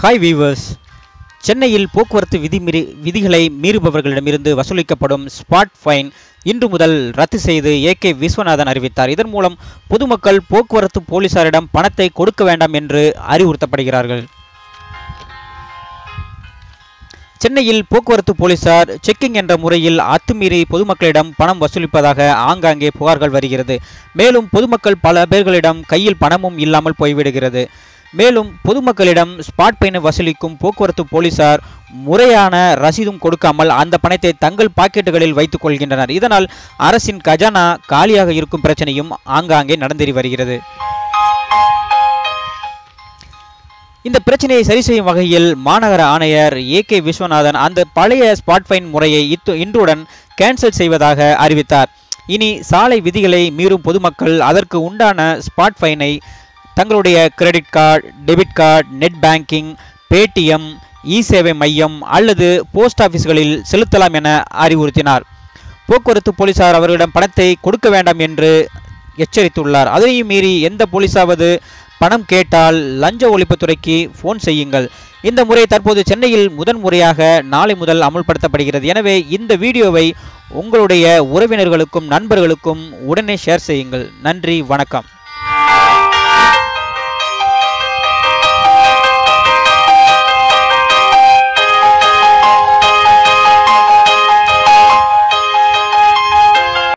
Hi viewers சென்னையில் போக்குவரத்து விதிமீறி விதிகளை மீறுபவர்களிடமிருந்து வசூலிக்கப்படும் ஸ்பாட் ஃபைன் இன்று முதல் ரத்து செய்து ஏ கே விஸ்வநாதன் அறிவித்தார். இதன் மூலம் பொதுமக்கள் போக்குவரத்து போலீசாரிடம் பணத்தை கொடுக்க வேண்டாம் என்று அறிவுறுத்தப்படுகிறார்கள். சென்னையில் போக்குவரத்து போலீசார் செக்கிங் என்ற முறையில் அத்துமீறி பொதுமக்களிடம் பணம் வசூலிப்பதாக ஆங்காங்கே புகார்கள் வருகிறது. மேலும் பொதுமக்கள் பல பேர்களிடம் கையில் பணமும் இல்லாமல் போய்விடுகிறது. மேலும் பொதுமக்களிடம் ஸ்பாட் பெயினை வசூலிக்கும் போக்குவரத்து போலீசார் முறையான ரசீதும் கொடுக்காமல் அந்த பணத்தை தங்கள் பாக்கெட்டுகளில் வைத்துக் கொள்கின்றனர். இதனால் அரசின் கஜானா காலியாக இருக்கும் பிரச்சனையும் ஆங்காங்கே நடந்தேறி வருகிறது. இந்த பிரச்சனையை சரி செய்யும் வகையில் மாநகர ஆணையர் ஏ கே விஸ்வநாதன் அந்த பழைய ஸ்பாட் ஃபைன் முறையை இத்து இன்றுடன் கேன்சல் செய்வதாக அறிவித்தார். இனி சாலை விதிகளை மீறும் பொதுமக்கள் அதற்கு உண்டான ஸ்பாட் ஃபைனை தங்களுடைய credit card debit card net banking Paytm e சேவை மையம் அல்லது போஸ்ட் ஆஃபீஸ்களில் செலுத்தலாம் என அறிவுறுத்தினார். போக்குவரத்து போலீசார் அவர்களிடம் பணத்தை கொடுக்க வேண்டாம் என்று எச்சரித்துள்ளார். அதையும் மீறி எந்த போலீஸாவது பணம் கேட்டால் லஞ்ச ஒழிப்புத்துறைக்கு ஃபோன் செய்யுங்கள். இந்த முறை தற்போது சென்னையில் முதன் முறையாக நாளை முதல் அமுல்படுத்தப்படுகிறது. எனவே இந்த வீடியோவை உங்களுடைய உறவினர்களுக்கும் நண்பர்களுக்கும் உடனே ஷேர் செய்யுங்கள். நன்றி வணக்கம்.